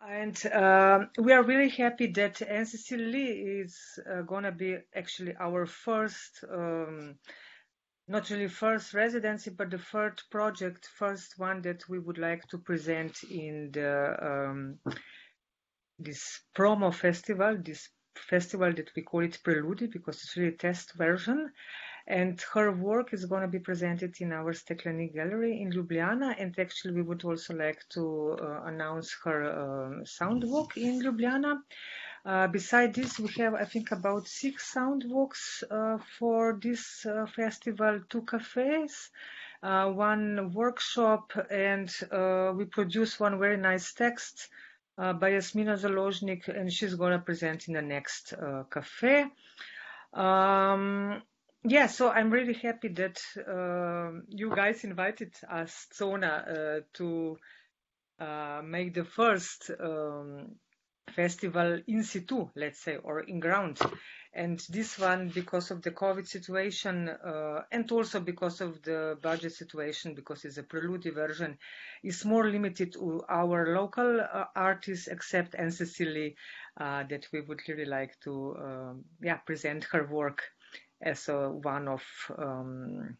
And uh, we are really happy that Anne Cecilie Lie is uh, going to be actually our first, um, not really first residency, but the third project, first one that we would like to present in the um, this promo festival, this festival that we call it Prelude because it's really a test version. And her work is going to be presented in our Steklenik Gallery in Ljubljana. And actually, we would also like to uh, announce her uh, sound walk in Ljubljana. Uh, beside this, we have, I think, about six sound walks uh, for this uh, festival, two cafes, uh, one workshop, and we produce one very nice text by Yasmina Zaloznik, and she's going to present in the next cafe. Um, yeah, so I'm really happy that uh, you guys invited us, Zona, uh, to uh, make the first um, festival in situ, let's say, or in ground. And this one, because of the COVID situation, uh, and also because of the budget situation, because it's a prelude version, is more limited to our local uh, artists, except Anne Cecilie, uh, that we would really like to, um, yeah, present her work as a one of um,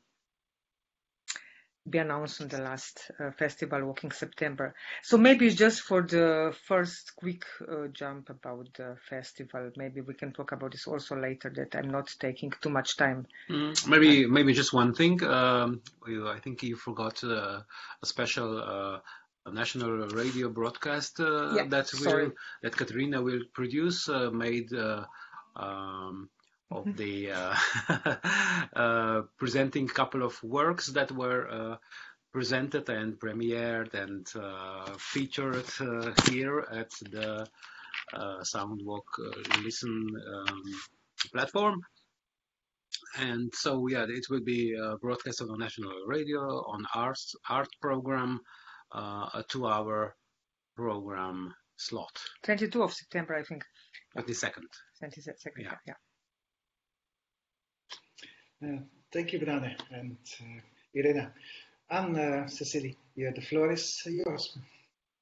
be announced on the last uh, festival walking September. So maybe just for the first quick uh, jump about the festival, maybe we can talk about this also later. That I'm not taking too much time. Mm, maybe maybe just one thing. Um, I think you forgot uh, a special. Uh, national radio broadcast uh, yeah, that will that Katerina will produce, uh, made um, of the uh, uh, presenting a couple of works that were uh, presented and premiered and featured here at the Soundwalk Listen um, platform. And so, yeah, it will be uh, broadcasted on national radio, on arts art program, uh, a two-hour program slot. 22 of September, I think. 22nd. 22nd, yeah. yeah. Thank you, Brane and uh, Irena. And uh, Cecilie, yeah, the floor is yours.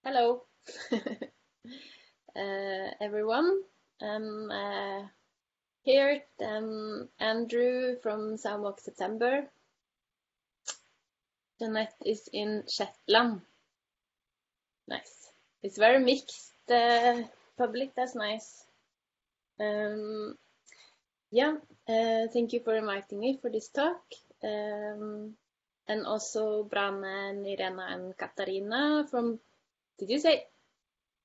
Hello, uh, everyone. I'm uh, here, um, Andrew from Soundwalk September. Jeanette is in Shetland. Nice. It's very mixed uh, public, that's nice. Um, yeah, uh, thank you for inviting me for this talk. Um, and also Brane and Irena and Katarina from, did you say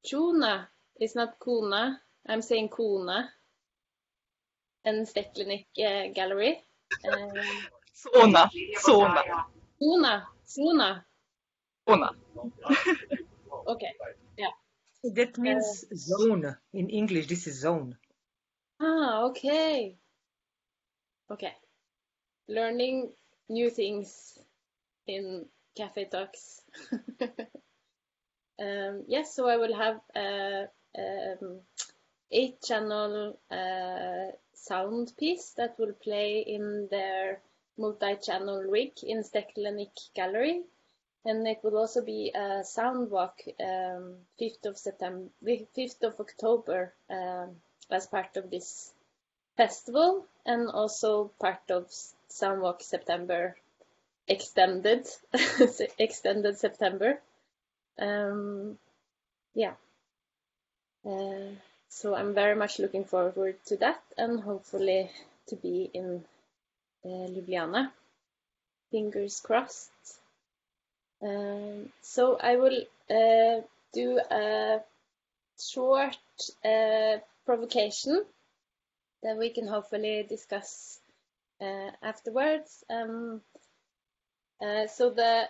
Chuna? It's not Kuna. I'm saying Kuna. And Steklenik uh, Gallery. Um, Sona. Sona. Sona. Sona. Sona. okay. Yeah. That means uh, zone in English. This is zone. Ah, okay. Okay. Learning new things in cafe talks. um, yes, so I will have a, um, eight channel uh, sound piece that will play in their multi-channel rig in Steklenik Gallery. And it will also be a sound walk um, 5th of September, 5th of October um, as part of this festival and also part of Soundwalk September extended extended September. Um, yeah. Uh, so I'm very much looking forward to that and hopefully to be in uh, Ljubljana. Fingers crossed. Um, so I will uh, do a short uh, provocation that we can hopefully discuss uh, afterwards. Um, uh, so the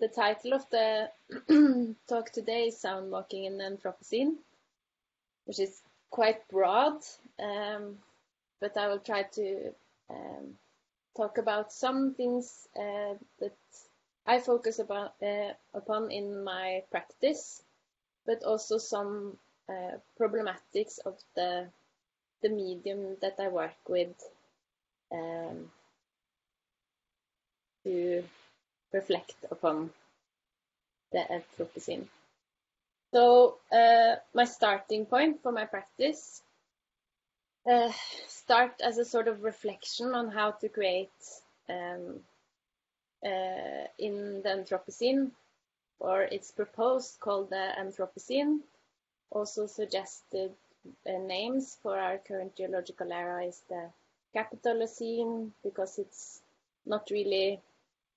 the title of the talk today is Sound Walking in Anthropocene, which is quite broad, um, but I will try to um, talk about some things uh, that I focus about, uh, upon in my practice, but also some uh, problematics of the the medium that I work with um, to reflect upon the Anthropocene. So uh, my starting point for my practice uh, start as a sort of reflection on how to create um, uh, in the Anthropocene, or it's proposed called the Anthropocene. Also suggested uh, names for our current geological era is the Capitalocene because it's not really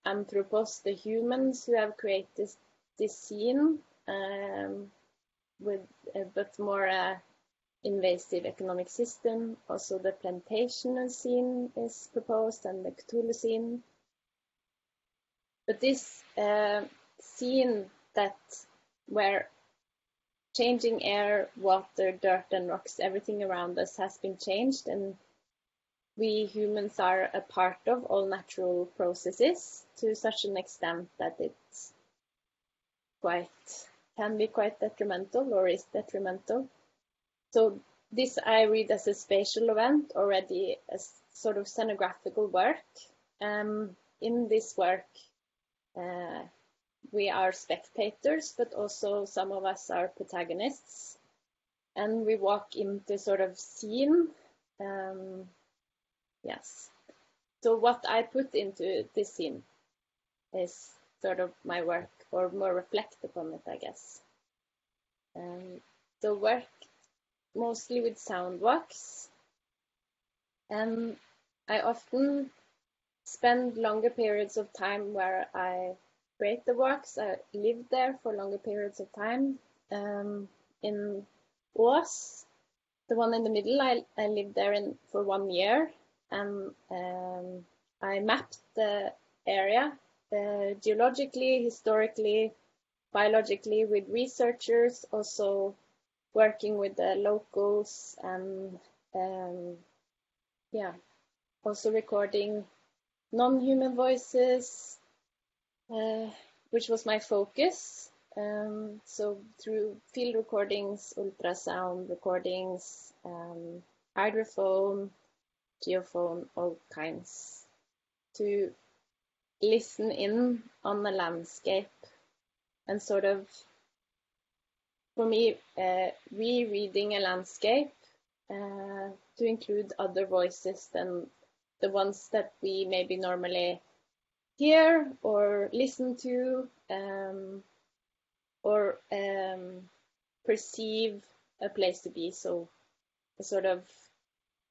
anthropos, the humans who have created this, this scene, um, with uh, but more uh, invasive economic system. Also, the plantation scene is proposed and the Chthulucene. But this uh, scene that where changing air, water, dirt, and rocks, everything around us has been changed, and we humans are a part of all natural processes to such an extent that it's quite can be quite detrimental or is detrimental. So this I read as a spatial event, already a sort of scenographical work. Um, in this work, uh, we are spectators, but also some of us are protagonists, and we walk into sort of scene. Um, yes. So what I put into this scene is sort of my work, or more reflect upon it, I guess. Um, the work mostly with sound walks, and I often spend longer periods of time where I create the walks. I lived there for longer periods of time. Um, in Ås, the one in the middle, I, I lived there in, for one year, and um, I mapped the area uh, geologically, historically, biologically with researchers, also working with the locals and um, yeah, also recording non-human voices, uh, which was my focus. Um, so through field recordings, ultrasound recordings, um, hydrophone, geophone, all kinds, to listen in on the landscape and sort of, for me, uh, rereading a landscape uh, to include other voices than the ones that we maybe normally hear or listen to um, or um, perceive a place to be. So, a sort of,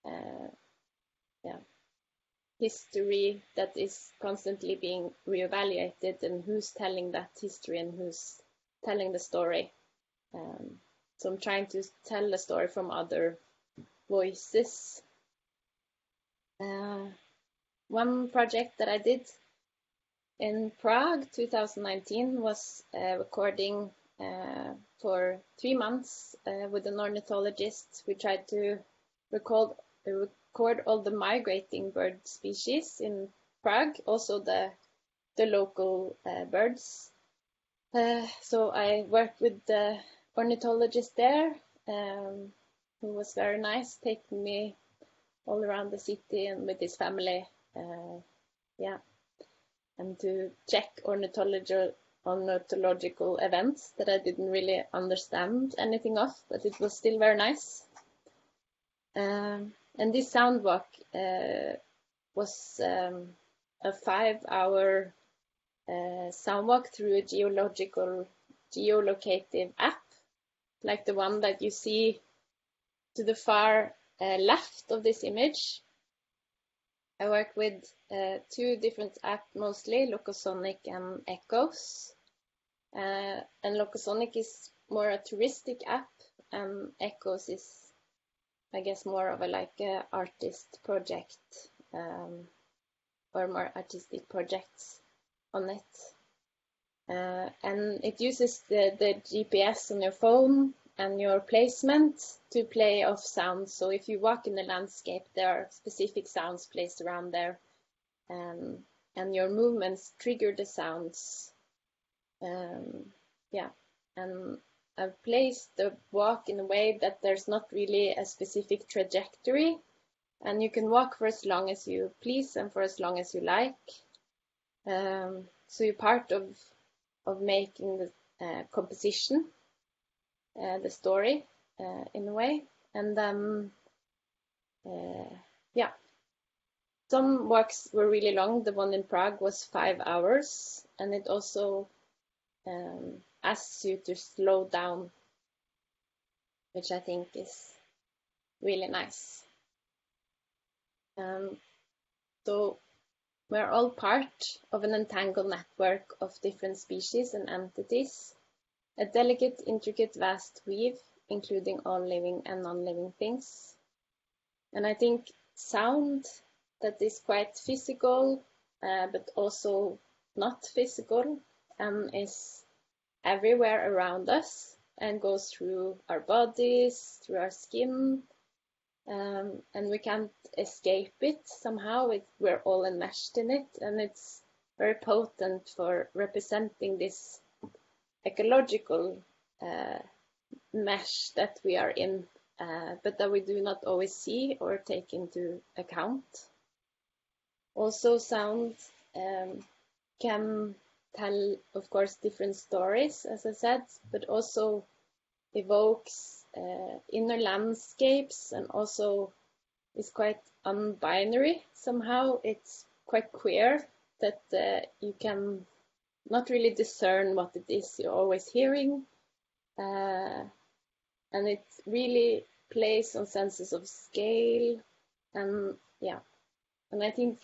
uh, yeah, history that is constantly being reevaluated and who's telling that history and who's telling the story. Um, so I'm trying to tell the story from other voices. Uh, one project that I did in Prague 2019 was uh, recording uh, for three months uh, with an ornithologist. We tried to record, record all the migrating bird species in Prague, also the the local uh, birds. Uh, so I worked with the ornithologist there, um, who was very nice, taking me all around the city and with his family. Uh, yeah, and to check ornithological ornithological events that I didn't really understand anything of, but it was still very nice. Um, and this sound walk uh, was um, a five-hour uh, sound walk through a geological geolocative app, like the one that you see to the far uh, left of this image. I work with uh, two different apps mostly, Locosonic and Echoes. Uh, and Locosonic is more a touristic app, and Echoes is I guess more of a like a artist project um, or more artistic projects on it. Uh, and it uses the, the GPS on your phone and your placement to play off sounds. So if you walk in the landscape, there are specific sounds placed around there, um, and your movements trigger the sounds. Um, yeah, and I've placed the walk in a way that there's not really a specific trajectory and you can walk for as long as you please and for as long as you like. Um, so you're part of of making the uh, composition uh, the story uh, in a way. And um, uh, yeah, some walks were really long. The one in Prague was five hours, and it also um, asks you to slow down, which I think is really nice. Um, so we're all part of an entangled network of different species and entities, a delicate, intricate, vast weave, including all living and non-living things. And I think sound that is quite physical, uh, but also not physical, and is everywhere around us and goes through our bodies, through our skin, um, and we can't escape it somehow. It, we're all enmeshed in it, and it's very potent for representing this ecological uh, mesh that we are in, uh, but that we do not always see or take into account. Also, sound um, can tell, of course, different stories, as I said, but also evokes uh, inner landscapes and also is quite unbinary somehow. It's quite queer that uh, you can not really discern what it is you're always hearing. Uh, and it really plays on senses of scale and yeah. And I think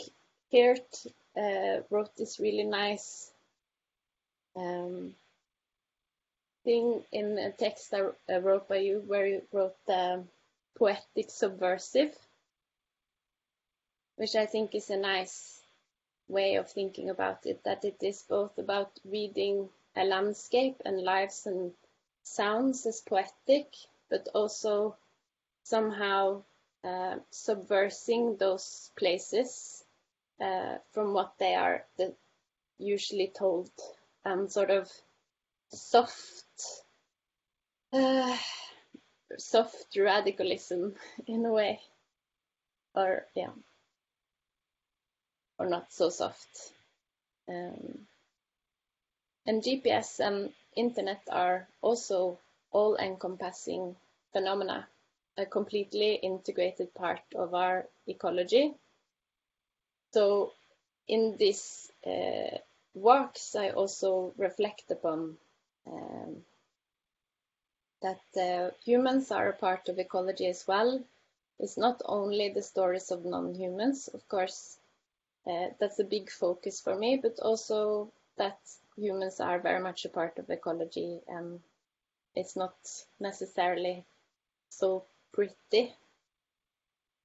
Geert uh, wrote this really nice um, thing in a text I wrote by you where you wrote the poetic subversive, which I think is a nice way of thinking about it, that it is both about reading a landscape and lives and sounds as poetic, but also somehow uh, subversing those places uh, from what they are the, usually told and sort of soft uh, soft radicalism in a way. Or yeah. Or not so soft. Um, and gps and internet are also all encompassing phenomena a completely integrated part of our ecology so in this uh, works i also reflect upon um, that uh, humans are a part of ecology as well. It's not only the stories of non-humans, of course, uh, that's a big focus for me, but also that humans are very much a part of ecology and it's not necessarily so pretty,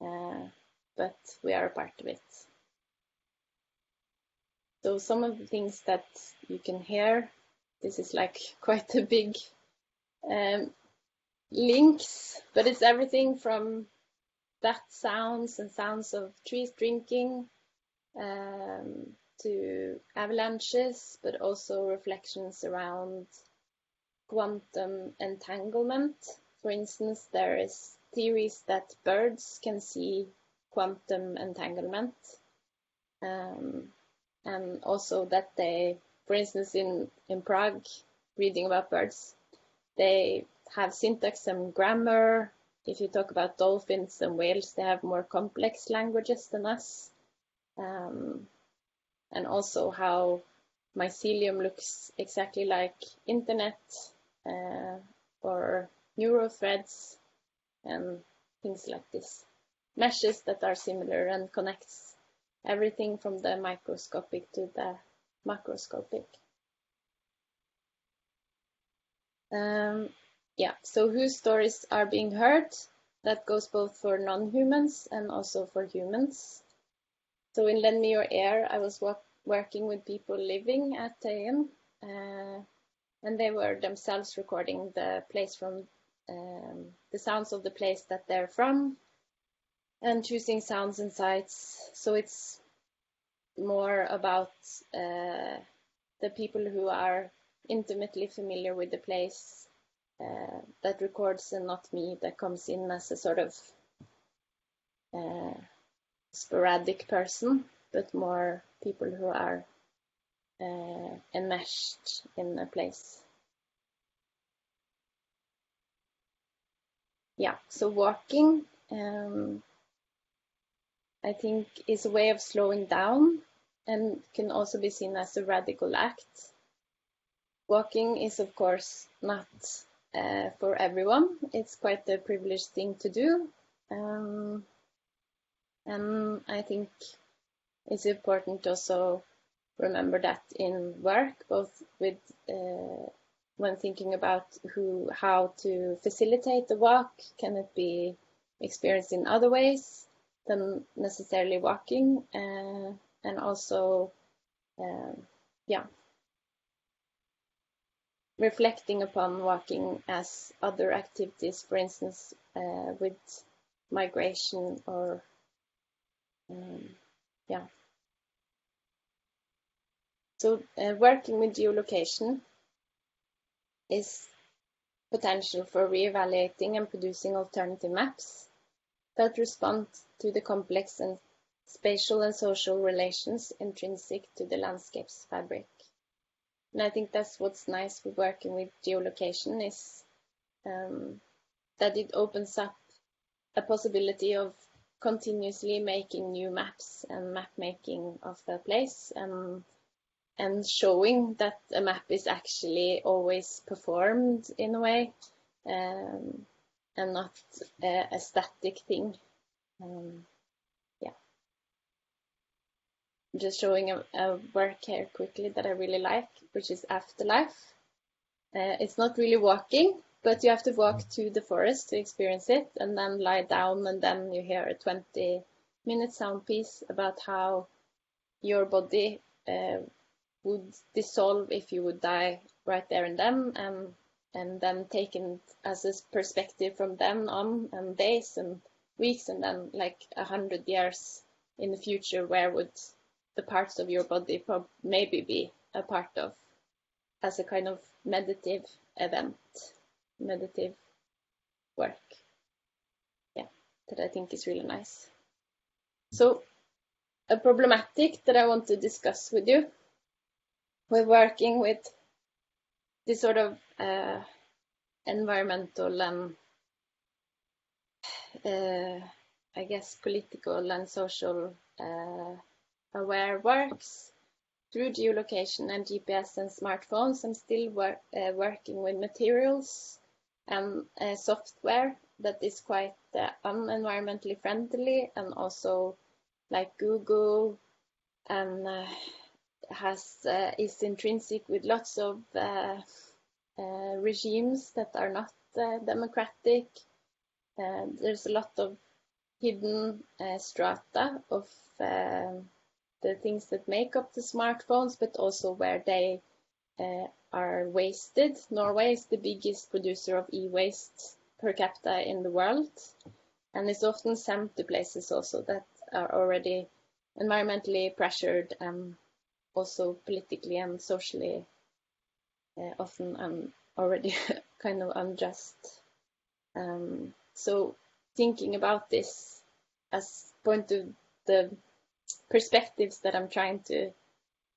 uh, but we are a part of it. So some of the things that you can hear, this is like quite a big um, links, but it's everything from bat sounds and sounds of trees drinking um, to avalanches, but also reflections around quantum entanglement. For instance, there is theories that birds can see quantum entanglement, um, and also that they, for instance, in in Prague, reading about birds, they have syntax and grammar. If you talk about dolphins and whales, they have more complex languages than us. Um, and also how mycelium looks exactly like internet uh, or neural threads and things like this. Meshes that are similar and connects everything from the microscopic to the macroscopic. Um, yeah, so whose stories are being heard? That goes both for non-humans and also for humans. So in Lend Me Your Ear, I was working with people living at Tøyen, uh, and they were themselves recording the place from um, the sounds of the place that they're from, and choosing sounds and sights. So it's more about uh, the people who are intimately familiar with the place uh, that records and not me that comes in as a sort of uh, sporadic person, but more people who are uh, enmeshed in a place. yeah, so walking, um, I think, is a way of slowing down and can also be seen as a radical act. Walking is, of course, not uh, for everyone. It's quite a privileged thing to do. Um, and I think it's important to also remember that in work, both with uh, when thinking about who how to facilitate the walk, can it be experienced in other ways than necessarily walking, uh, and also, uh, yeah, reflecting upon walking as other activities, for instance, uh, with migration or um, yeah. So uh, working with geolocation is potential for re-evaluating and producing alternative maps that respond to the complex and spatial and social relations intrinsic to the landscape's fabric. And I think that's what's nice with working with geolocation is um, that it opens up a possibility of continuously making new maps and map making of the place and and showing that a map is actually always performed in a way um, and not a, a static thing. Um, yeah. Just showing a, a, work here quickly that I really like, which is Afterlife. Uh, it's not really walking, but you have to walk to the forest to experience it and then lie down and then you hear a 20 minute sound piece about how your body uh, would dissolve if you would die right there and then and and then taken as a perspective from then on and days and weeks and then like a hundred years in the future where would the parts of your body maybe be a part of as a kind of meditative event meditative work? Yeah that i think is really nice. So a problematic that i want to discuss with you. We're working with this sort of uh, environmental and uh, I guess political and social uh, aware works through geolocation and GPS and smartphones. I'm still wor working with materials and software that is quite unenvironmentally friendly and also like Google and has uh, is intrinsic with lots of uh, uh, regimes that are not democratic. there's a lot of hidden strata of the things that make up the smartphones, but also where they uh, are wasted. Norway is the biggest producer of e-waste per capita in the world, and it's often sent to places also that are already environmentally pressured and also politically and socially uh, often and already kind of unjust. Um, so thinking about this as point of the perspectives that I'm trying to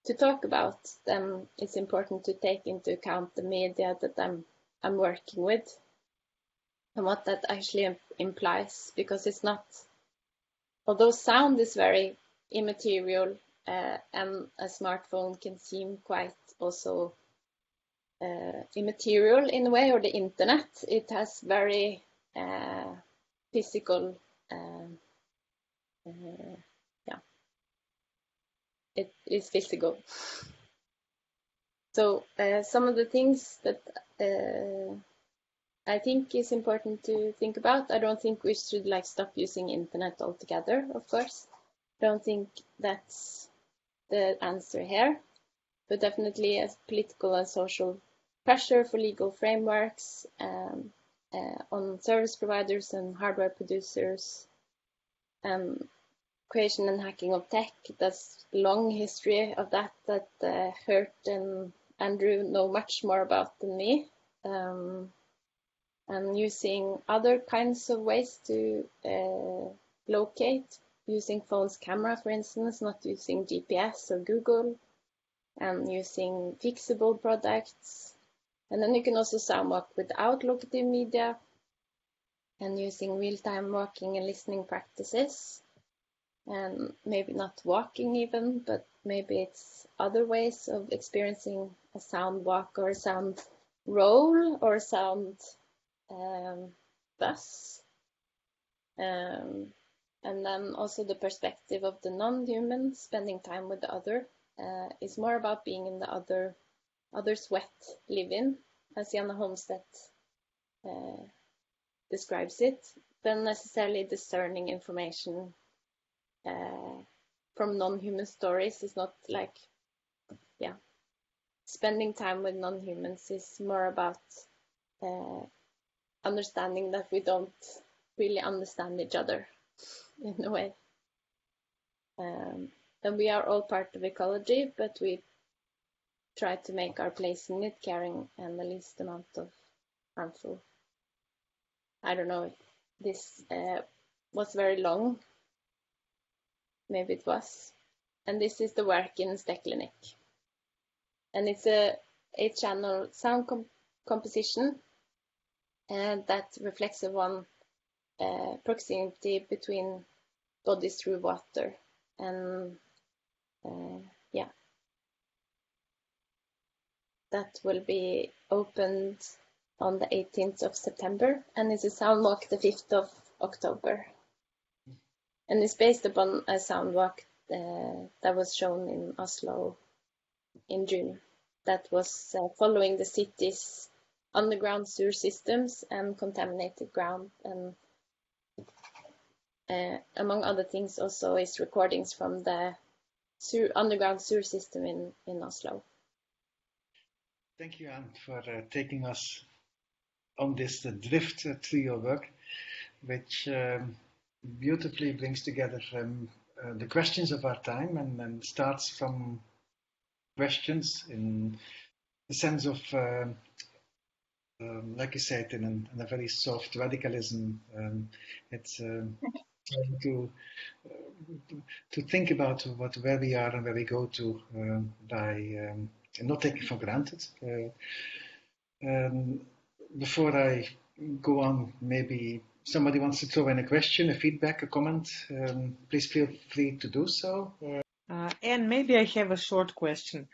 to talk about, then it's important to take into account the media that I'm I'm working with and what that actually implies because it's not although sound is very immaterial and a smartphone can seem quite also uh, immaterial in a way, or the internet. It has very uh, physical, yeah, it is physical. So uh, some of the things that uh, I think is important to think about. I don't think we should like stop using internet altogether, of course. I don't think that's the answer here, but definitely a political and social pressure for legal frameworks um, uh, on service providers and hardware producers, um, creation and hacking of tech. That's long history of that that uh, Geert and Andrew know much more about than me. Um, and using other kinds of ways to uh, locate using phone's camera, for instance, not using GPS or Google, and using fixable products. And then you can also sound walk without locative media. and using real-time walking and listening practices and maybe not walking even but maybe it's other ways of experiencing a sound walk or a sound roll or sound um, bus um, and then also the perspective of the non-human spending time with the other uh, is more about being in the other other's wet live-in as Jana Holmstedt uh, describes it. Than necessarily discerning information uh, from non-human stories is not like yeah. Spending time with non-humans is more about uh, understanding that we don't really understand each other in a way um, and we are all part of ecology but we try to make our place in it caring and the least amount of harmful I don't know if this uh, was very long. Maybe it was. And this is the work in Steklenik. And it's a eight channel sound comp composition and that reflects the one uh, proximity between bodies through water. And uh, yeah, that will be opened on the 18th of September and it's a sound walk the 5th of October. And it's based upon a sound walk uh, that was shown in Oslo in June that was uh, following the city's underground sewer systems and contaminated ground and uh, among other things also is recordings from the sewer, underground sewer system in, in Oslo. Thank you, Anne, for uh, taking us on this the drift through your work, which um, beautifully brings together um, uh, the questions of our time and, and, starts from questions in the sense of, uh, um, like you said, in, an, in, a very soft radicalism. Um, it's um, to, uh, to think about what where we are and where we go to uh, by um, not taking for granted. Uh, um, before I go on, maybe somebody wants to throw in a question, a feedback, a comment, um, please feel free to do so. Uh, and maybe I have a short question.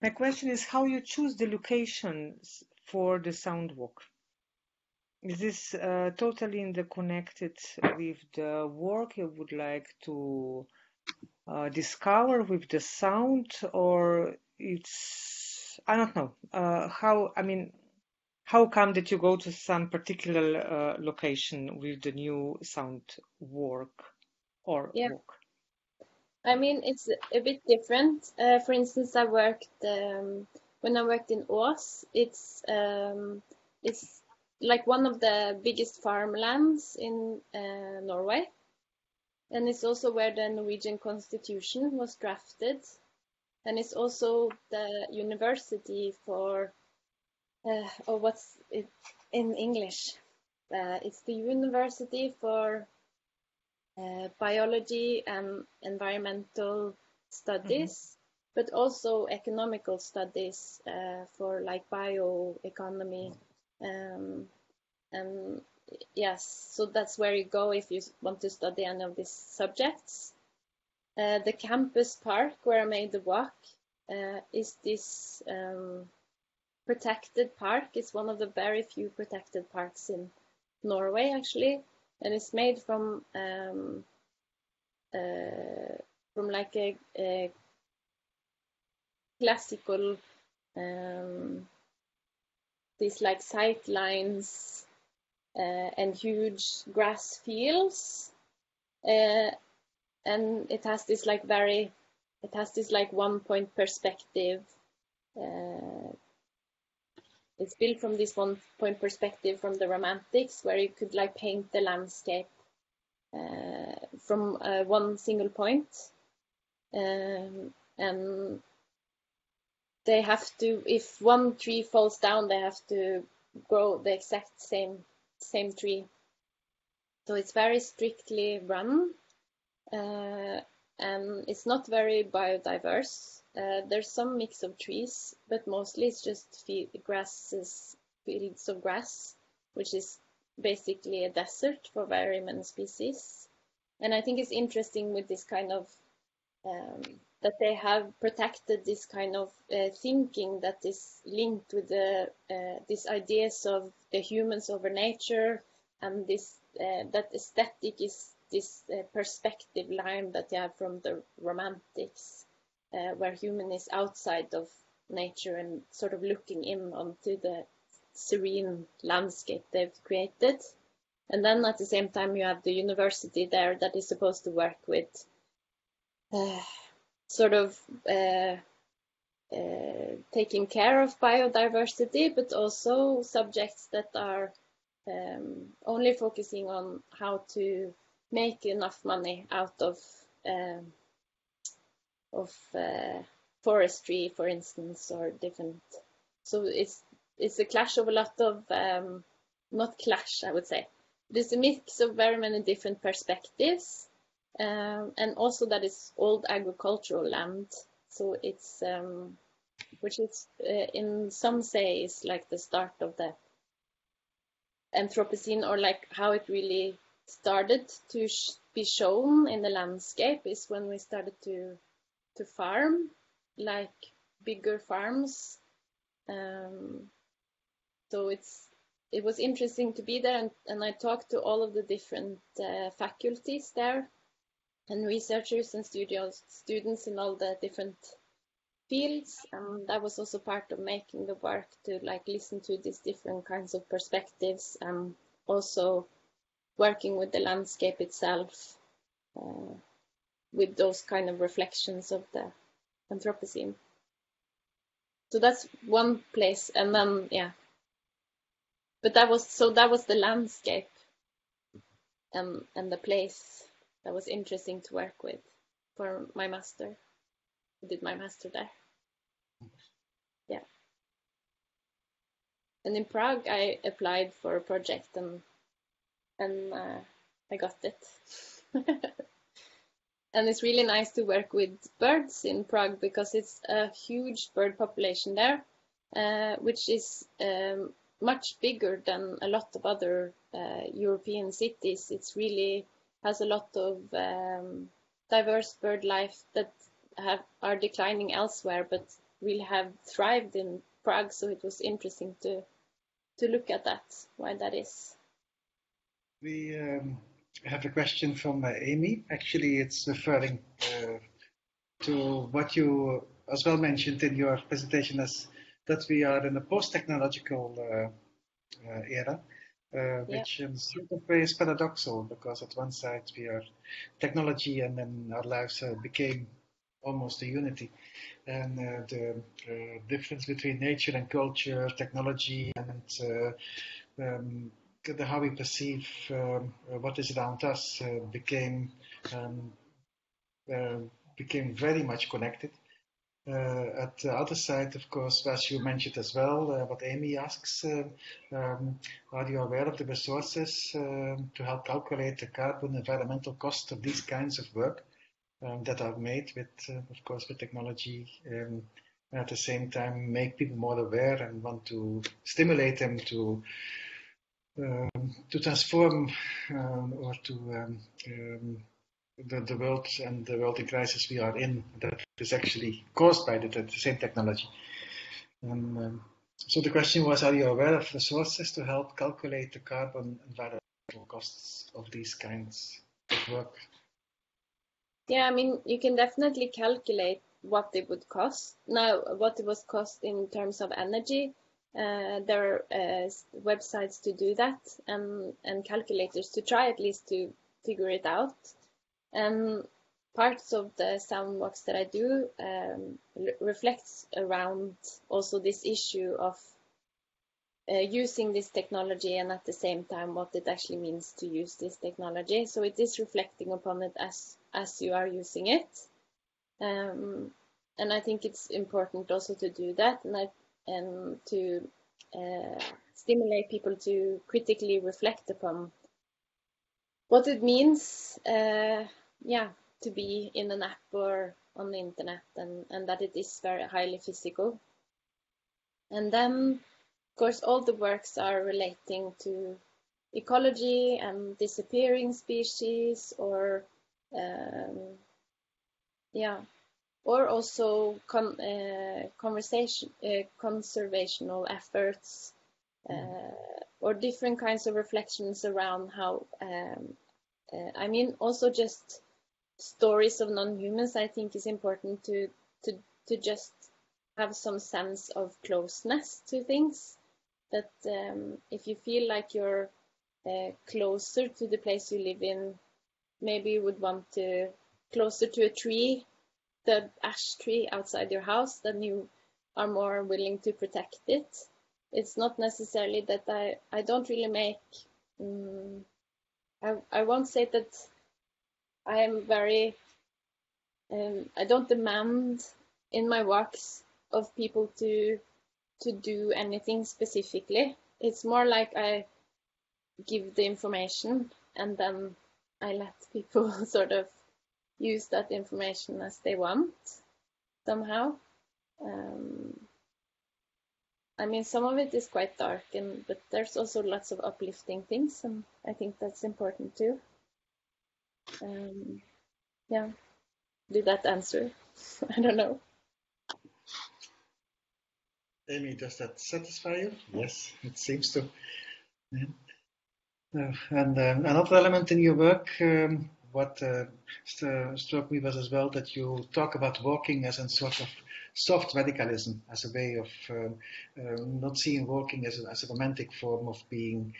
My question is how you choose the locations for the sound walk. Is this uh, totally interconnected with the work you would like to uh, discover with the sound, or it's I don't know uh, how. I mean, how come that you go to some particular uh, location with the new sound work or yeah. work? I mean, it's a bit different. Uh, for instance, I worked um, when I worked in Ås. It's um, it's like one of the biggest farmlands in uh, Norway, and it's also where the Norwegian Constitution was drafted, and it's also the university for uh, or what's it in English. Uh, it's the University for uh, Biology and Environmental Studies, mm -hmm. but also economical studies uh, for like bioeconomy. Um, and yes, so that's where you go if you want to study any of these subjects. Uh, the campus park where I made the walk uh, is this um, protected park. It's one of the very few protected parks in Norway, actually, and it's made from um, uh, from like a, a classical um, these like sight lines uh, and huge grass fields, uh, and it has this like very it has this like one point perspective uh, it's built from this one point perspective from the romantics where you could like paint the landscape uh, from uh, one single point um, and they have to if one tree falls down they have to grow the exact same same tree so it's very strictly run uh, and it's not very biodiverse uh, there's some mix of trees, but mostly it's just grasses, fields of grass, which is basically a desert for very many species. And I think it's interesting with this kind of um, that they have protected this kind of uh, thinking that is linked with the uh, these ideas of the humans over nature and this uh, that aesthetic is this uh, perspective line that they have from the romantics uh, where human is outside of nature and sort of looking in onto the serene landscape they've created. And then at the same time you have the university there that is supposed to work with uh, sort of uh, uh, taking care of biodiversity, but also subjects that are um, only focusing on how to make enough money out of um, of uh, forestry, for instance, or different. So it's it's a clash of a lot of um, not clash, I would say. There's a mix of very many different perspectives um, and also that is old agricultural land. So it's um, which is uh, in some say is like the start of the Anthropocene or like how it really started to sh be shown in the landscape is when we started to to farm like bigger farms. Um, so it's it was interesting to be there and, and I talked to all of the different uh, faculties there and researchers and studios, students in all the different fields. And that was also part of making the work to like listen to these different kinds of perspectives and also working with the landscape itself uh, with those kind of reflections of the Anthropocene. So that's one place, and then yeah. But that was so that was the landscape and and the place that was interesting to work with for my master. I did my master there. Yeah. And in Prague, I applied for a project and and uh, I got it. and it's really nice to work with birds in Prague because it's a huge bird population there, uh, which is um, much bigger than a lot of other uh, European cities. It's really has a lot of um, diverse bird life that have are declining elsewhere, but really have thrived in Prague. So it was interesting to to look at that, why that is. We um, have a question from uh, Amy. Actually, it's referring uh, to what you as well mentioned in your presentation as that we are in a post-technological uh, uh era uh, which in certain way is paradoxal because at one side we are technology and then our lives uh, became almost a unity. And uh, the uh, difference between nature and culture, technology, and uh, um, the, how we perceive um, what is around us uh, became um, became very much connected. Uh, at the other side, of course, as you mentioned as well, uh, what Amy asks, uh, um, are you aware of the resources um, to help calculate the carbon environmental cost of these kinds of work um, that are made with, of course, with technology, um, and at the same time make people more aware and want to stimulate them to um, to transform um, or to the, the world and the world in crisis we are in that is actually caused by the, the same technology. And, um, so the question was, are you aware of resources to help calculate the carbon environmental costs of these kinds of work? Yeah, I mean, you can definitely calculate what it would cost. Now, what it was cost in terms of energy, uh, there are uh, websites to do that and, and calculators to try at least to figure it out. And parts of the sound walks that I do um, reflects around also this issue of uh, using this technology and at the same time what it actually means to use this technology. So it is reflecting upon it as as you are using it. Um, and I think it's important also to do that and, I, and to uh, stimulate people to critically reflect upon what it means uh, yeah, to be in an app or on the internet and, and that it is very highly physical. And then, of course, all the works are relating to ecology and disappearing species or um, yeah or also con uh, conversation uh, conservational efforts uh, or different kinds of reflections around how um, uh, I mean also just stories of non-humans I think is important to to to just have some sense of closeness to things. That um, if you feel like you're uh, closer to the place you live in maybe you would want to closer to a tree the ash tree outside your house then you are more willing to protect it. It's not necessarily that i i don't really make um, I, I won't say that i am very um, i don't demand in my works of people to to do anything specifically it's more like i give the information and then I let people sort of use that information as they want somehow. Um, I mean, some of it is quite dark, and but there's also lots of uplifting things, and I think that's important too. Um, yeah, did that answer? I don't know. Amy, does that satisfy you? Yes, it seems to. Yeah. Uh, and um, another element in your work, um, what uh, st struck me was as well that you talk about walking as a sort of soft radicalism, as a way of um, um, not seeing walking as a, as a romantic form of being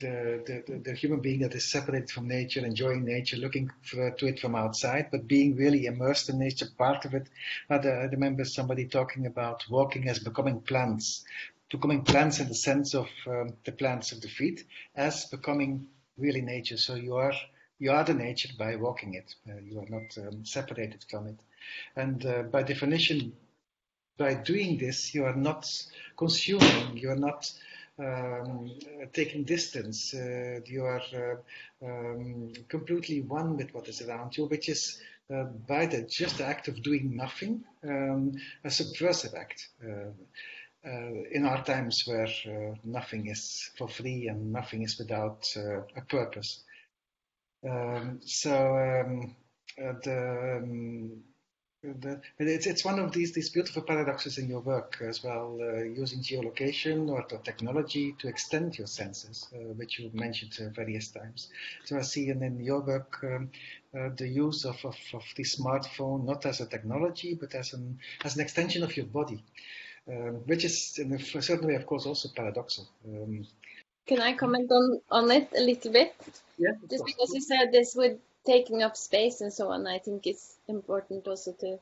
the, the, the, human being that is separated from nature, enjoying nature, looking for, to it from outside, but being really immersed in nature, part of it. I, I remember somebody talking about walking as becoming plants, becoming plants in the sense of um, the plants of the feet as becoming really nature. So you are you are the nature by walking it. Uh, you are not um, separated from it. And uh, by definition, by doing this, you are not consuming. You are not um, taking distance. Uh, you are uh, um, completely one with what is around you, which is uh, by the just the act of doing nothing, um, a subversive act. Uh, uh, in our times where uh, nothing is for free and nothing is without a purpose. Um, so um, the, the, it's, it's one of these, these beautiful paradoxes in your work as well, uh, using geolocation or, or, technology to extend your senses, uh, which you mentioned uh, various times. So I see in, in your work um, the use of, of, of, the smartphone not as a technology, but as an, as an extension of your body um, which is in a certain way, of course, also paradoxal. Um, Can I comment on, on it a little bit? Yeah. Just because you said this with taking up space and so on, I think it's important also to,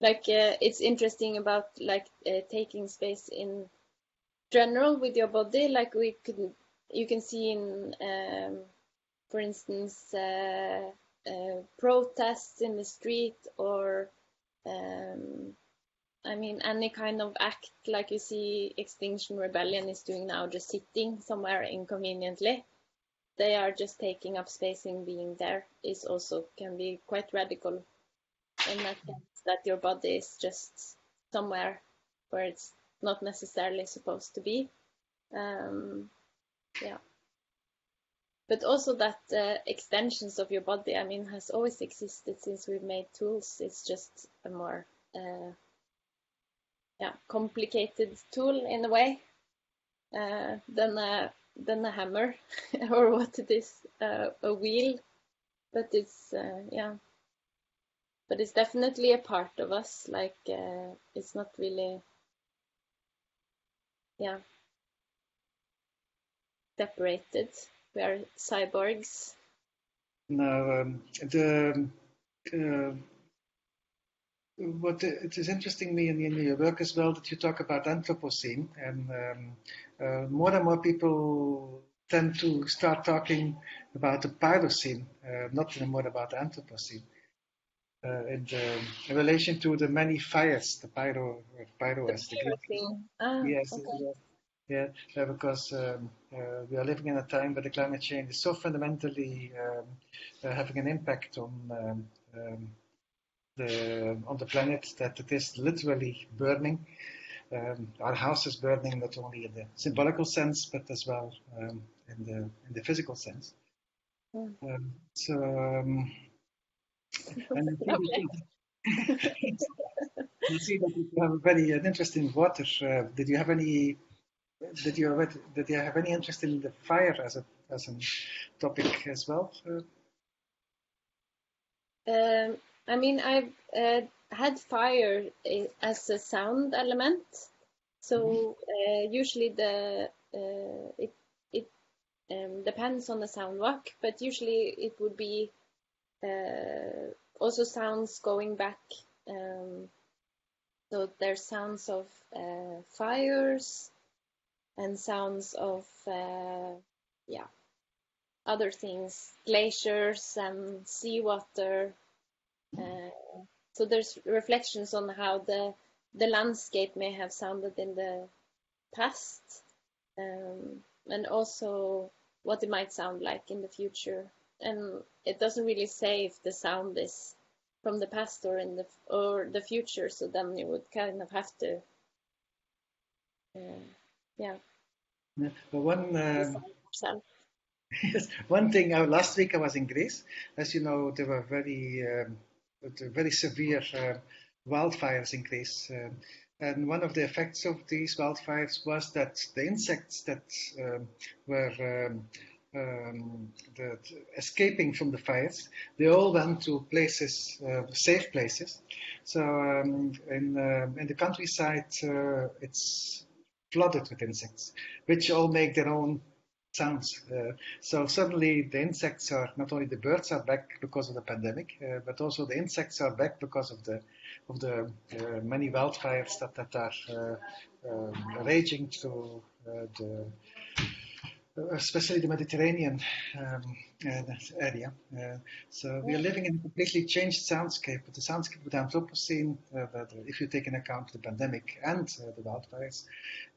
like, uh, it's interesting about like uh, taking space in general with your body. Like we could, you can see in, um, for instance, uh, uh protests in the street or um, I mean, any kind of act like you see Extinction Rebellion is doing now, just sitting somewhere inconveniently, they are just taking up space in being there, is also can be quite radical in that sense that your body is just somewhere where it's not necessarily supposed to be. Um, yeah. But also that uh, extensions of your body, I mean, has always existed since we've made tools. It's just a more uh, yeah, complicated tool in a way uh, than a than a hammer or what it is uh, a wheel but it's uh, yeah. But it's definitely a part of us like uh, it's not really yeah. Separated. We are cyborgs. No um, the uh, what it is interesting me in, in, your work as well that you talk about Anthropocene, and um, uh, more and more people tend to start talking about the Pyrocene, uh, not anymore about the Anthropocene. Uh, in, the, in, relation to the many fires, the pyro, pyro the the Greek. Ah, yes, okay. yeah, yeah, because um, uh, we are living in a time where the climate change is so fundamentally um, uh, having an impact on um, um the, on the planet that it is literally burning. Um, our house is burning not only in the symbolical sense, but as well um, in the in the physical sense. Mm. Um, so, um, and I you see that you have a very an interest in water. Uh, did you have any? Did you already, did you have any interest in the fire as a as a topic as well? Uh, Um, I mean, I've uh, had fire as a sound element, so uh, usually the uh, it it um, depends on the sound walk, but usually it would be uh, also sounds going back. Um, so there's sounds of uh, fires and sounds of uh, yeah other things, glaciers and seawater. Uh, so there's reflections on how the the landscape may have sounded in the past, um, and also what it might sound like in the future. And it doesn't really say if the sound is from the past or in the or the future. So then you would kind of have to, uh, yeah, one um. Yes, one thing. Uh, last week I was in Greece. As you know, there were very, um, very severe uh, wildfires in Greece, um, and one of the effects of these wildfires was that the insects that um, were um, um, escaping from the fires, they all went to places, uh, safe places. So um, in um in the countryside, uh, it's flooded with insects, which all make their own sounds. Uh, so suddenly the insects are not only the birds are back because of the pandemic, uh, but also the insects are back because of the of the uh, many wildfires that that are uh, um, raging through the uh, especially the Mediterranean um, uh, area. So we are living in a completely changed soundscape. The soundscape of the Anthropocene, if you take into account the pandemic and the wildfires,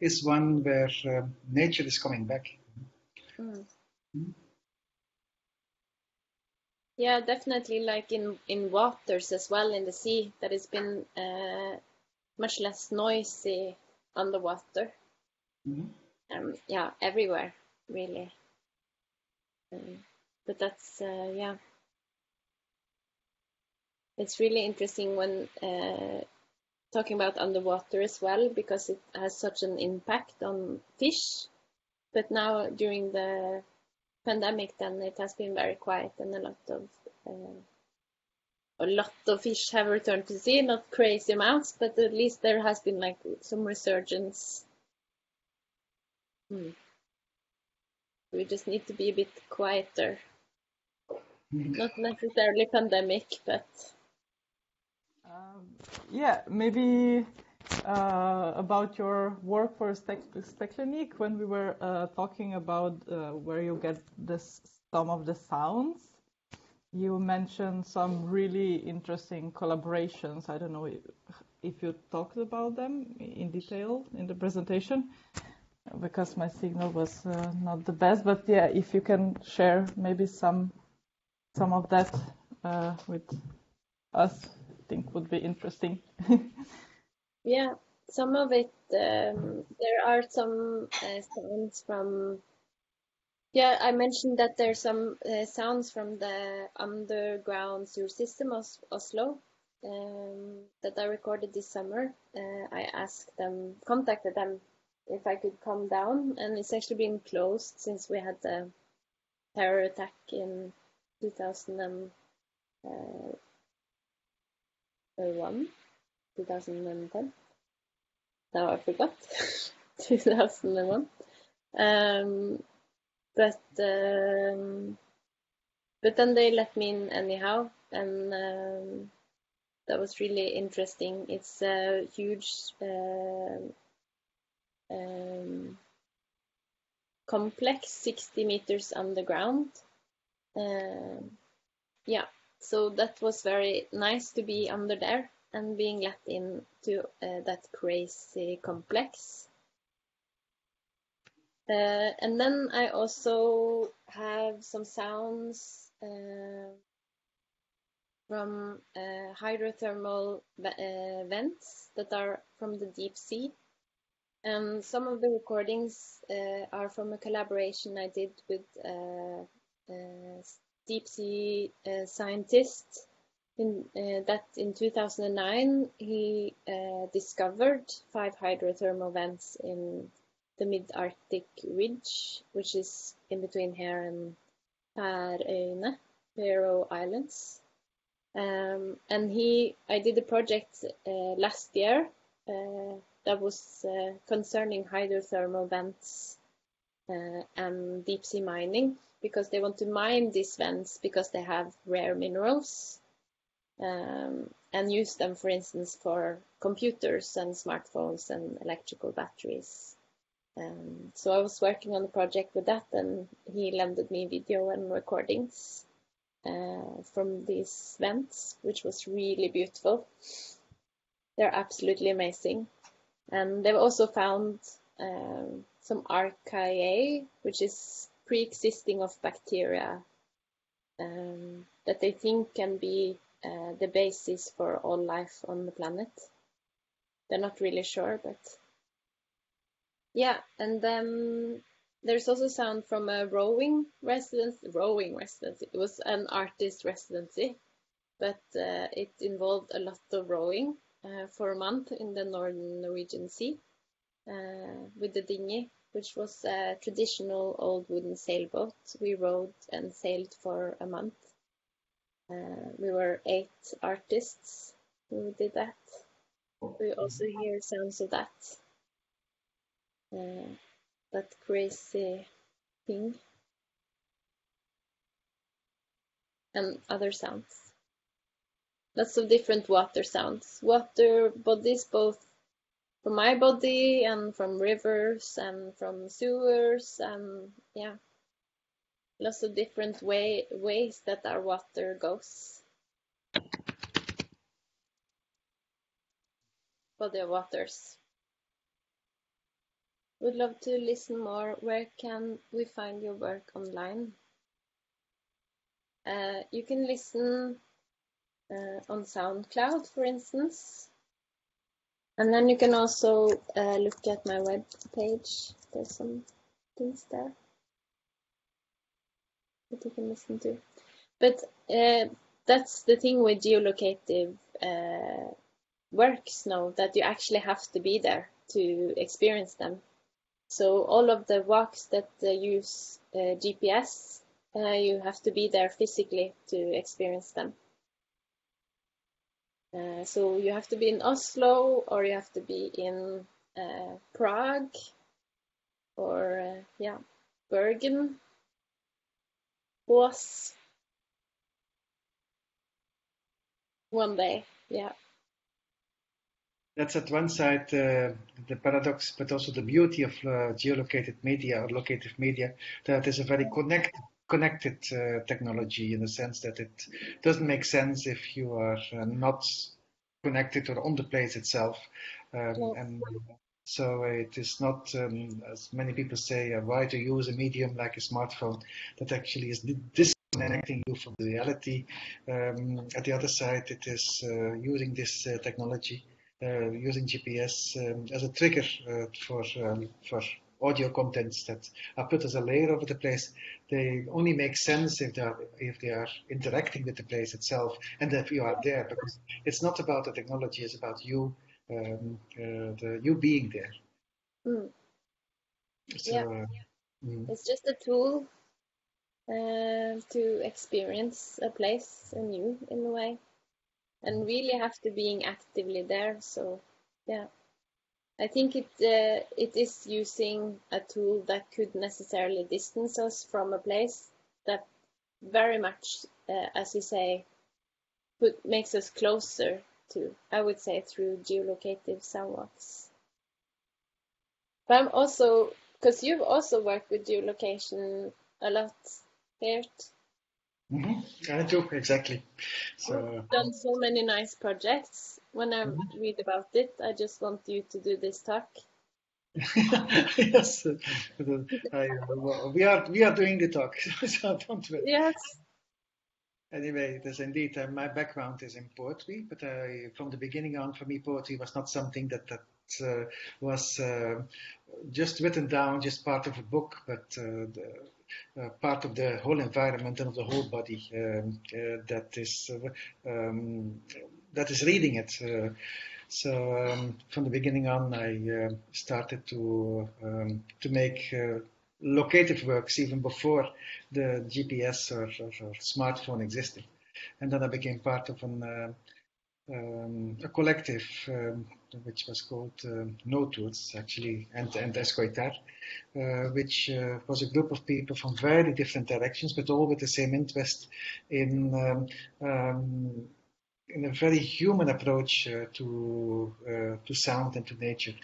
is one where um, nature is coming back. Mm. Mm. Yeah, definitely like in in waters as well in the sea that has been uh, much less noisy underwater. Mhm. Um, yeah, everywhere really. Um, but that's uh, yeah, it's really interesting when uh, talking about underwater as well because it has such an impact on fish. But now during the pandemic, then it has been very quiet and a lot of uh, a lot of fish have returned to sea. Not crazy amounts, but at least there has been like some resurgence. Hmm. We just need to be a bit quieter. Mhm. Not necessarily pandemic, but Um, yeah, maybe uh, about your work for Steklenik when we were uh, talking about uh, where you get this some of the sounds. You mentioned some really interesting collaborations. I don't know if, if you talked about them in detail in the presentation because my signal was uh, not the best. But yeah, if you can share maybe some some of that uh, with us, I think would be interesting. Yeah, some of it, um, there are some uh, sounds from, yeah, I mentioned that there's some uh, sounds from the underground sewer system of Oslo um, that I recorded this summer. Uh, I asked them, contacted them if I could come down, and it's actually been closed since we had the terror attack in 2001, 2010. Now I forgot. 2001. Um, but um, but then they let me in anyhow, and um, that was really interesting. It's a huge um, complex, 60 meters underground. Um, yeah, so that was very nice to be under there and being let into uh, that crazy complex. Uh, and then I also have some sounds uh, from uh, hydrothermal uh, vents that are from the deep sea. and some of the recordings uh, are from a collaboration I did with deep sea uh, scientist. In, uh, that in 2009 he uh, discovered five hydrothermal vents in the mid-Arctic ridge, which is in between here and Færøyene, Faroe Islands. Um, and he, I did a project last year that was uh, concerning hydrothermal vents uh, and deep sea mining because they want to mine these vents because they have rare minerals um, and use them, for instance, for computers and smartphones and electrical batteries. Um, so I was working on the project with that, and he lended me video and recordings uh, from these vents, which was really beautiful. They're absolutely amazing. And they've also found um, some archaea, which is pre-existing of bacteria um, that they think can be uh, the basis for all life on the planet. They're not really sure, but yeah. And then there's also sound from a rowing residency. Rowing residency. It was an artist residency, but uh, it involved a lot of rowing uh, for a month in the northern Norwegian Sea uh, with the dinghy, which was a traditional old wooden sailboat. We rowed and sailed for a month. Uh, we were eight artists who did that. We also hear sounds of that. Uh, that crazy thing. And other sounds lots of different water sounds. Water bodies, both from my body and from rivers and from sewers and yeah, lots of different way, ways that our water goes. Body of waters. Would love to listen more. Where can we find your work online? Uh, you can listen uh, on SoundCloud, for instance. And then you can also uh, look at my web page. There's some things there that you can listen to. But uh, that's the thing with geolocative uh, works now, that you actually have to be there to experience them. So all of the walks that uh, use uh, GPS, you have to be there physically to experience them. Uh, so you have to be in Oslo or you have to be in uh, Prague or uh, yeah, Bergen, was one day, yeah. That's at one side uh, the paradox, but also the beauty of uh, geolocated media or locative media, that is a very connected connected uh, technology in the sense that it doesn't make sense if you are uh, not connected or on the place itself. Um, yeah. And so it is not, um, as many people say, uh, why to use a medium like a smartphone that actually is disconnecting you from the reality. Um, at the other side, it is uh, using this uh, technology, uh, using GPS um, as a trigger uh, for um, for audio contents that are put as a layer over the place, they only make sense if they are, if they are interacting with the place itself and if you are there because it's not about the technology, it's about you, um, uh, the, you being there. Mm. So, yeah. Uh, mm. It's just a tool uh, to experience a place anew in a way and really have to being actively there. So, yeah. I think it uh, it is using a tool that could necessarily distance us from a place that very much, uh, as you say, put, makes us closer to. I would say through geolocative soundwalks. But I'm also because you've also worked with geolocation a lot, Geert. Mm-hmm. I do exactly. So You've done so many nice projects. When I mm-hmm. read about it, I just want you to do this talk. yes, I, we are we are doing the talk, so don't worry. Yes. Anyway, there's indeed uh, my background is in poetry, but uh, from the beginning on, for me, poetry was not something that that uh, was uh, just written down, just part of a book, but uh, the, uh, part of the whole environment and of the whole body um, uh, that is um, that is reading it. so um, from the beginning on, I started to um, to make locative works even before the GPS or, or, or, smartphone existed. And then I became part of an, uh, um, a collective um, which was called uh, NoTours, actually, and, and Escoitar, uh, which uh, was a group of people from very different directions, but all with the same interest in um, um, in a very human approach uh, to uh, to sound and to nature.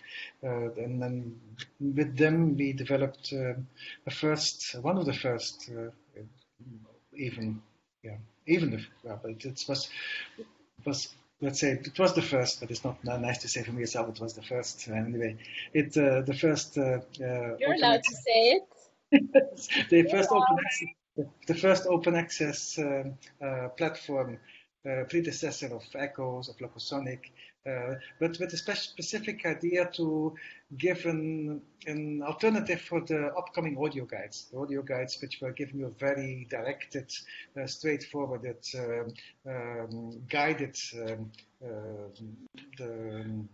Uh, and then with them we developed a first, one of the first, even yeah, even if well, it, was was let's say it was the first, but it's not nice to say for myself it was the first. Anyway, it uh, the first. Uh, You're allowed to say it. the first open access, the first open access um, platform uh, predecessor of Echoes, of Locosonic, uh, but with a specific idea to give an, an, alternative for the upcoming audio guides. The audio guides which were giving you a very directed, uh, straightforward, um, um, guided um, uh, the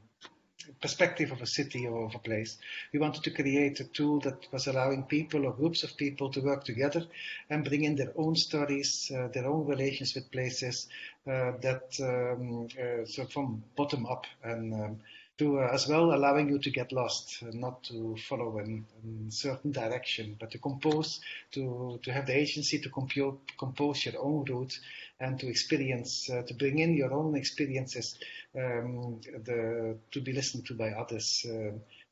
perspective of a city or of a place. We wanted to create a tool that was allowing people or groups of people to work together and bring in their own stories, uh, their own relations with places that um, uh, so from bottom up and um, to uh, as well allowing you to get lost, uh, not to follow in, in certain direction, but to compose, to, to have the agency to compose your own route and to experience, uh, to bring in your own experiences um, the, to be listened to by others. Uh,